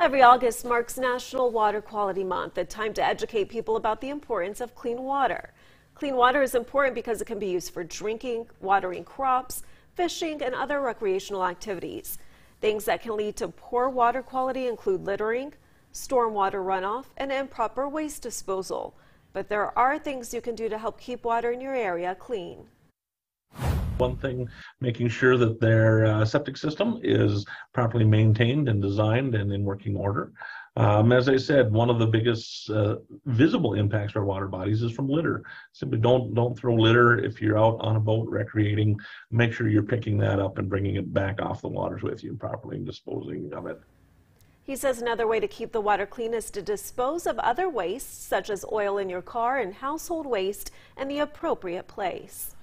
Every August marks National Water Quality Month, a time to educate people about the importance of clean water. Clean water is important because it can be used for drinking, watering crops, fishing, and other recreational activities. Things that can lead to poor water quality include littering, stormwater runoff, and improper waste disposal. But there are things you can do to help keep water in your area clean. One thing, making sure that their uh, septic system is properly maintained and designed and in working order. Um, as I said, one of the biggest uh, visible impacts to our water bodies is from litter. Simply don't don't throw litter if you're out on a boat recreating. Make sure you're picking that up and bringing it back off the waters with you, and properly disposing of it. He says another way to keep the water clean is to dispose of other wastes, such as oil in your car and household waste, in the appropriate place.